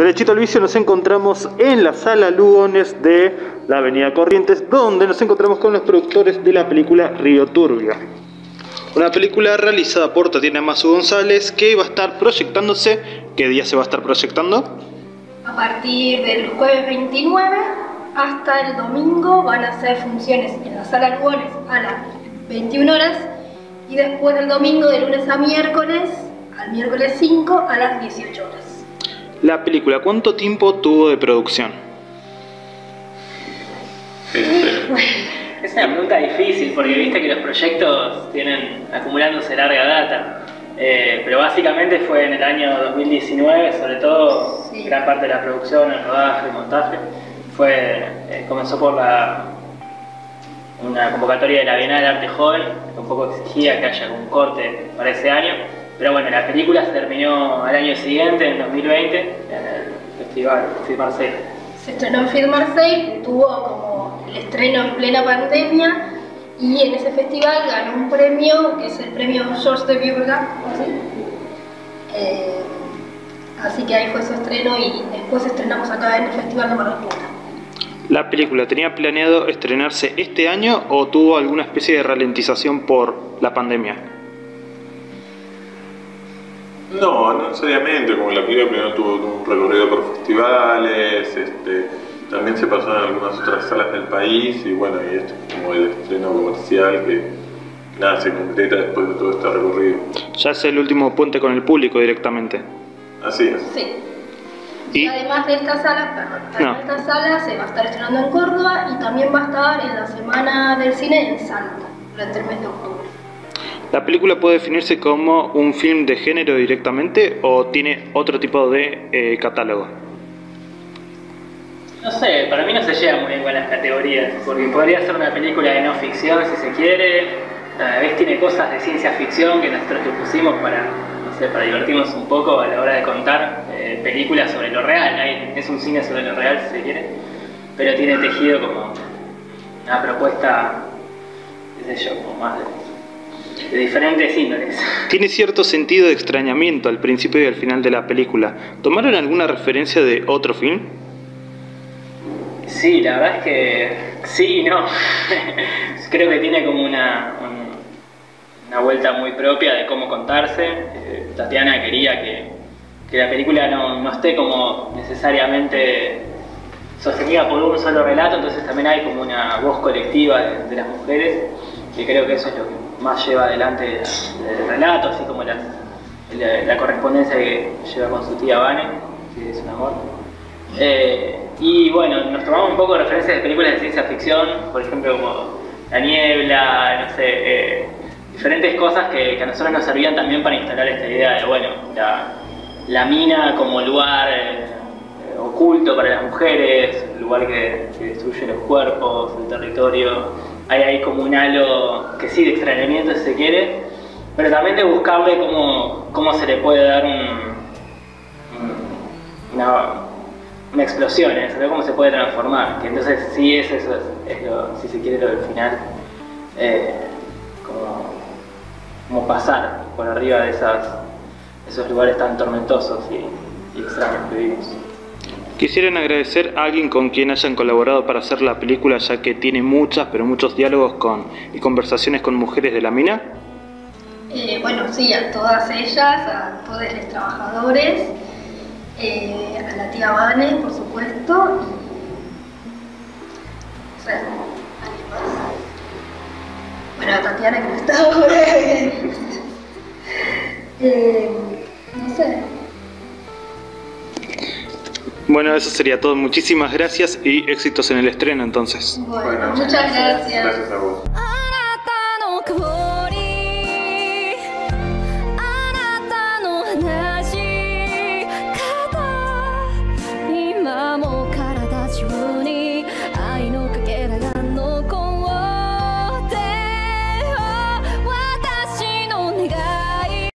Derechito al vicio nos encontramos en la sala Lugones de la Avenida Corrientes, donde nos encontramos con los productores de la película Río Turbio. Una película realizada por Tatiana Mazu González que va a estar proyectándose. ¿Qué día se va a estar proyectando? A partir del jueves 29 hasta el domingo van a ser funciones en la sala Lugones a las 21 horas y después del domingo de lunes a miércoles al miércoles 5 a las 18 horas. La película, ¿cuánto tiempo tuvo de producción? Es una pregunta difícil porque viste que los proyectos tienen acumulándose larga data. Eh, pero básicamente fue en el año 2019, sobre todo Sí. gran parte de la producción, el rodaje, el montaje, fue, eh, comenzó por la, una convocatoria de la Bienal de Arte Joven, que un poco exigía que haya un corte para ese año. Pero bueno, la película se terminó al año siguiente, en 2020, en el Festival Film Marseille. Se estrenó en Film Marseille, tuvo como el estreno en plena pandemia y en ese festival ganó un premio que es el premio Georges de Viurga, así. Eh, así que ahí fue su estreno y después estrenamos acá en el Festival de Mar del Plata. ¿La película tenía planeado estrenarse este año o tuvo alguna especie de ralentización por la pandemia? No, no necesariamente, como la película primero tuvo un recorrido por festivales, este, también se pasó en algunas otras salas del país y bueno, y esto es como el estreno comercial que nada se completa después de todo este recorrido. Ya es el último puente con el público directamente. Así es. Sí. Y- Y además de esta sala, perdón, además No. de esta sala se va a estar estrenando en Córdoba y también va a estar en la Semana del Cine en Salta durante el mes de octubre. ¿La película puede definirse como un film de género directamente o tiene otro tipo de eh, catálogo? No sé, para mí no se llega muy bien con las categorías, porque podría ser una película de no ficción si se quiere, a vez tiene cosas de ciencia ficción que nosotros le pusimos para, no sé, para divertirnos un poco a la hora de contar eh, películas sobre lo real, es un cine sobre lo real si se quiere, pero tiene tejido como una propuesta, qué sé yo, como más de, de diferentes índoles. Tiene cierto sentido de extrañamiento al principio y al final de la película. ¿Tomaron alguna referencia de otro film? Sí, la verdad es que sí y no. Creo que tiene como una, un- una vuelta muy propia de cómo contarse. Eh, Tatiana quería que, que la película no, no esté como necesariamente sostenida por un solo relato, entonces también hay como una voz colectiva de, de las mujeres, que creo que eso es lo que más lleva adelante el relato, así como la, correspondencia que lleva con su tía Vane, que es un amor. Eh, y bueno, nos tomamos un poco de referencias de películas de ciencia ficción, por ejemplo como La Niebla, no sé, eh, diferentes cosas que, que a nosotros nos servían también para instalar esta idea de, bueno, la, la mina como lugar eh, oculto para las mujeres, lugar que destruye los cuerpos, el territorio. Hay ahí como un halo que sí de extrañamiento si se quiere, pero también de buscarle cómo, cómo se le puede dar un, un- una, una explosión, ¿eh? saber cómo se puede transformar. Que entonces sí es eso, es, lo, si se quiere, lo del final, eh, como, como pasar por arriba de esas, esos lugares tan tormentosos y, y extraños que vivimos. Quisieran agradecer a alguien con quien hayan colaborado para hacer la película, ya que tiene muchas, pero muchos diálogos con, y conversaciones con mujeres de la mina. Eh, bueno, sí, a todas ellas, a todos los trabajadores, eh, a la tía Vane, por supuesto, y. O sea, ¿alguien más? Bueno, a Tatiana que no está ahora. eh, Bueno, eso sería todo. Muchísimas gracias y éxitos en el estreno entonces. Bueno, muchas gracias. Gracias a vos.